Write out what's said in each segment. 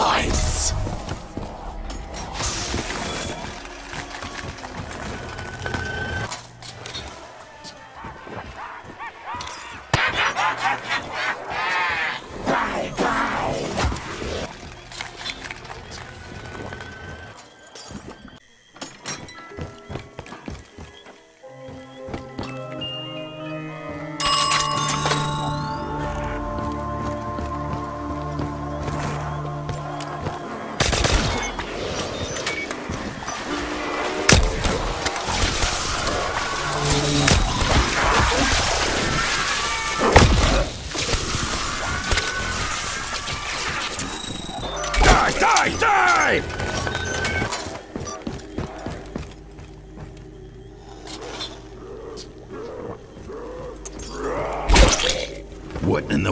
Lights.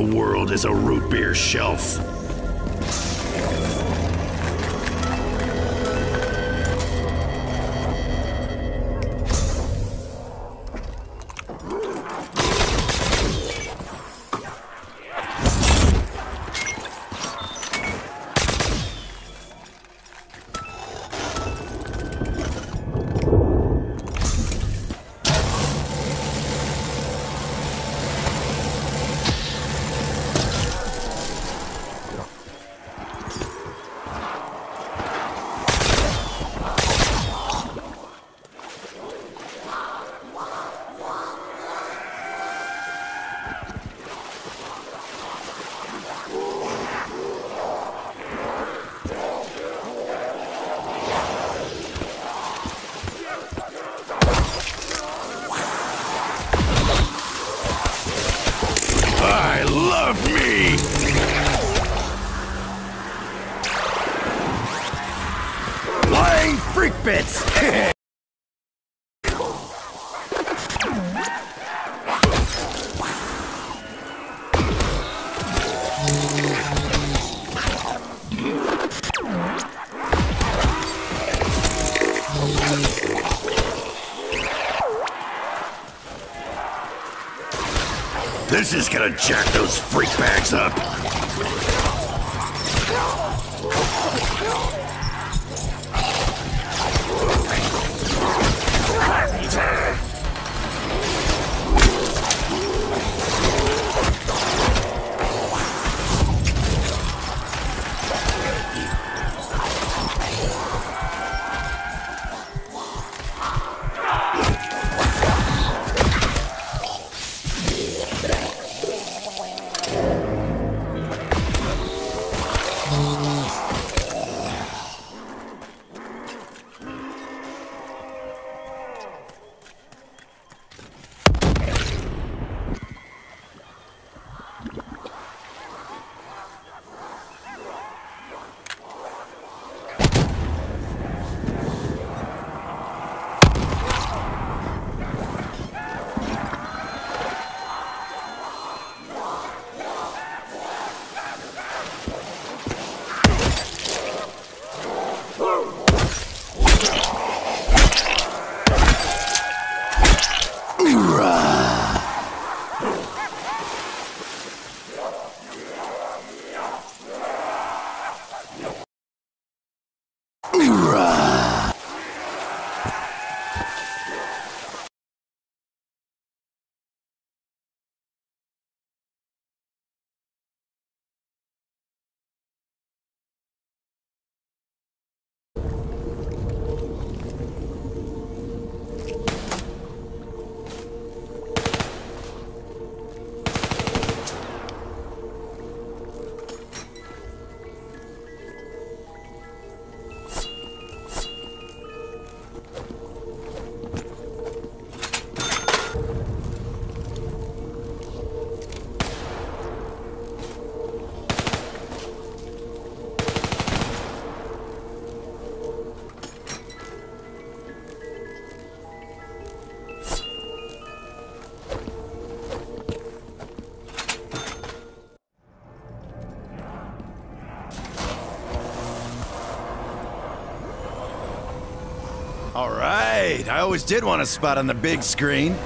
World is a root beer shelf. Love me! Freak bits! This is gonna jack those freak bags up. Mirror. All right, I always did want a spot on the big screen.